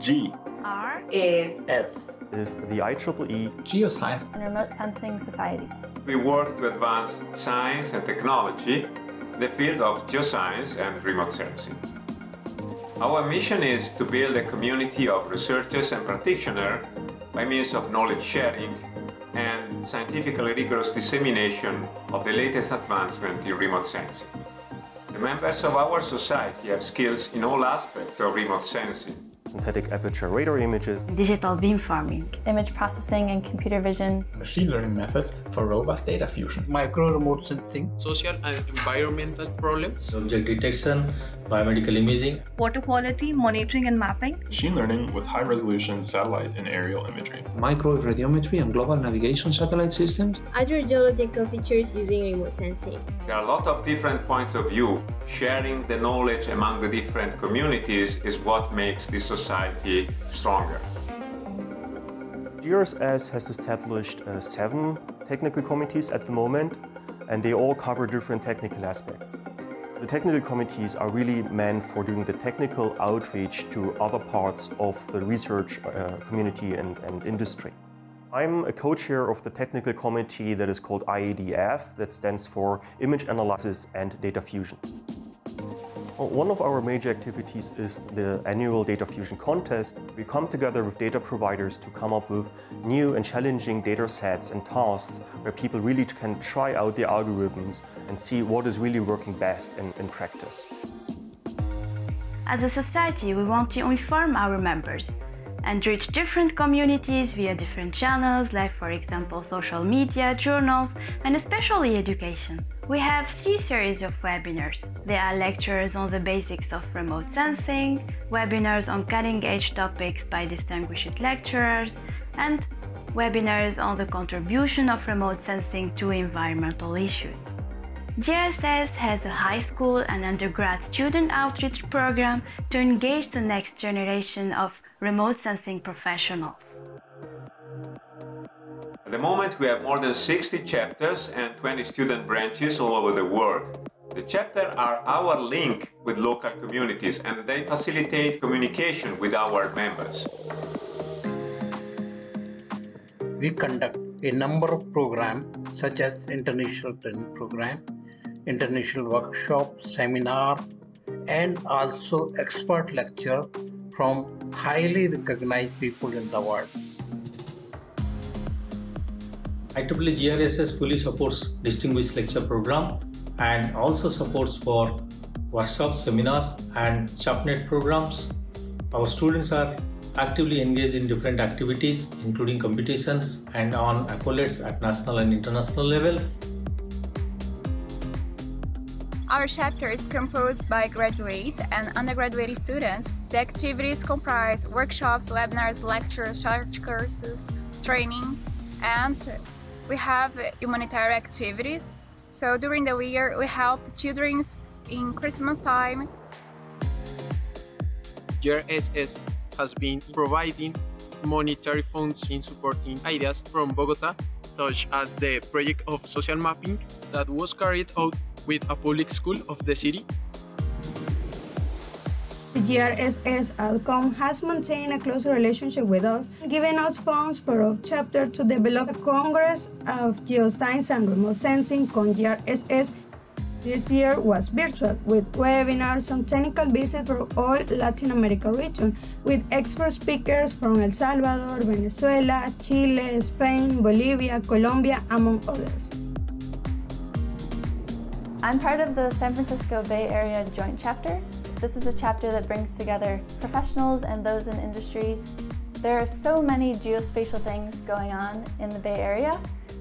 G. R is S is the IEEE Geoscience and Remote Sensing Society. We work to advance science and technology in the field of geoscience and remote sensing. Our mission is to build a community of researchers and practitioners by means of knowledge sharing and scientifically rigorous dissemination of the latest advancement in remote sensing. The members of our society have skills in all aspects of remote sensing synthetic aperture radar images, digital beamforming, image processing and computer vision, machine learning methods for robust data fusion, micro remote sensing, social and environmental problems, object detection, biomedical imaging, water quality monitoring and mapping, machine learning with high resolution satellite and aerial imagery, micro radiometry and global navigation satellite systems, other geological features using remote sensing. There are a lot of different points of view. Sharing the knowledge among the different communities is what makes this society stronger. GRSS has established uh, seven technical committees at the moment, and they all cover different technical aspects. The technical committees are really meant for doing the technical outreach to other parts of the research uh, community and, and industry. I'm a co-chair of the technical committee that is called IADF, that stands for Image Analysis and Data Fusion. One of our major activities is the annual Data Fusion contest. We come together with data providers to come up with new and challenging data sets and tasks where people really can try out the algorithms and see what is really working best in, in practice. As a society, we want to inform our members and reach different communities via different channels like for example social media, journals and especially education. We have three series of webinars. There are lectures on the basics of remote sensing, webinars on cutting-edge topics by distinguished lecturers, and webinars on the contribution of remote sensing to environmental issues. GRSS has a high school and undergrad student outreach program to engage the next generation of remote sensing professionals. At the moment, we have more than 60 chapters and 20 student branches all over the world. The chapters are our link with local communities and they facilitate communication with our members. We conduct a number of programs such as international training program, international workshop, seminar, and also expert lecture from highly recognized people in the world. IEEE GRSS fully supports distinguished lecture program and also supports for workshops, seminars and SharpNet programs. Our students are actively engaged in different activities including competitions and on accolades at national and international level. Our chapter is composed by graduate and undergraduate students. The activities comprise workshops, webinars, lectures, short courses, training, and we have humanitarian activities. So during the year, we help children in Christmas time. GRSS has been providing monetary funds in supporting ideas from Bogota, such as the project of social mapping that was carried out with a public school of the city. The GRSS AdCom has maintained a close relationship with us, giving us funds for our chapter to develop a Congress of Geoscience and Remote Sensing con GRSS. This year was virtual, with webinars on technical visits for all Latin America region, with expert speakers from El Salvador, Venezuela, Chile, Spain, Bolivia, Colombia, among others. I'm part of the San Francisco Bay Area Joint Chapter. This is a chapter that brings together professionals and those in industry. There are so many geospatial things going on in the Bay Area,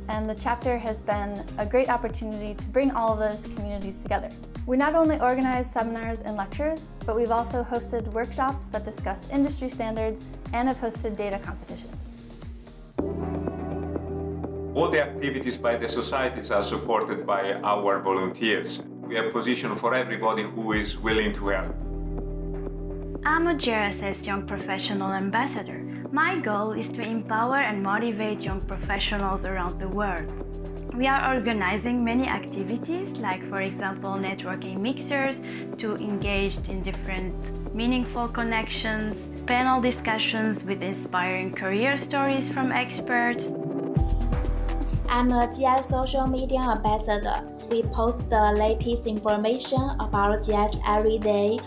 and the chapter has been a great opportunity to bring all of those communities together. We not only organize seminars and lectures, but we've also hosted workshops that discuss industry standards and have hosted data competitions. All the activities by the societies are supported by our volunteers. We have position for everybody who is willing to help. I'm a GRSS Young Professional Ambassador. My goal is to empower and motivate young professionals around the world. We are organizing many activities, like for example networking mixers to engage in different meaningful connections, panel discussions with inspiring career stories from experts. I'm a GS social media ambassador. We post the latest information about GS every day.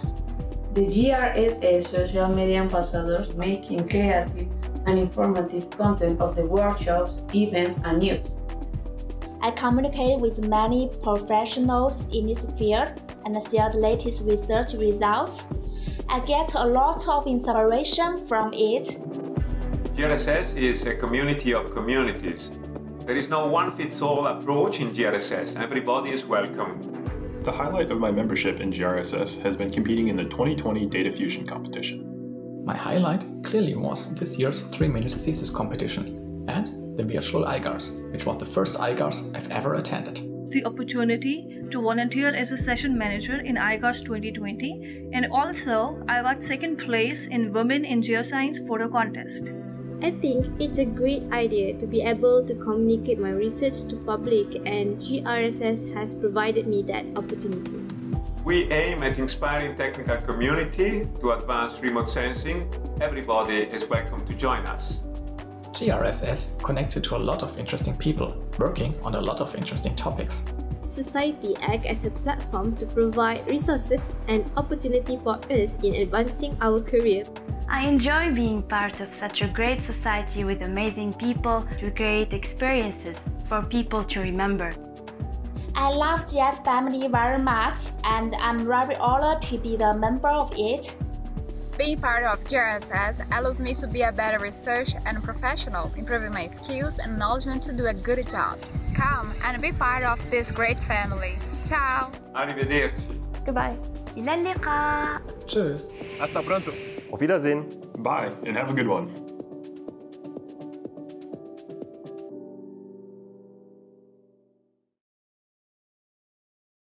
The GRSS social media ambassadors making creative and informative content of the workshops, events, and news. I communicate with many professionals in this field and share the latest research results. I get a lot of inspiration from it. GRSS is a community of communities. There is no one-fits-all approach in GRSS. Everybody is welcome. The highlight of my membership in GRSS has been competing in the 2020 Data Fusion competition. My highlight clearly was this year's 3-minute thesis competition and the virtual IGARSS, which was the first IGARSS I've ever attended. The opportunity to volunteer as a session manager in IGARSS 2020, and also I got second place in Women in Geoscience photo contest. I think it's a great idea to be able to communicate my research to public and GRSS has provided me that opportunity. We aim at inspiring technical community to advance remote sensing. Everybody is welcome to join us. GRSS connects you to a lot of interesting people working on a lot of interesting topics. Society act as a platform to provide resources and opportunity for us in advancing our career. I enjoy being part of such a great society with amazing people to create experiences for people to remember. I love GS family very much and I'm very honored to be the member of it. Being part of GRSS allows me to be a better researcher and professional, improving my skills and knowledge to do a good job. Come and be part of this great family. Ciao! Arrivederci. Goodbye. إلى اللقاء. Tschüss. Hasta pronto. Auf Wiedersehen. Bye, and have a good one.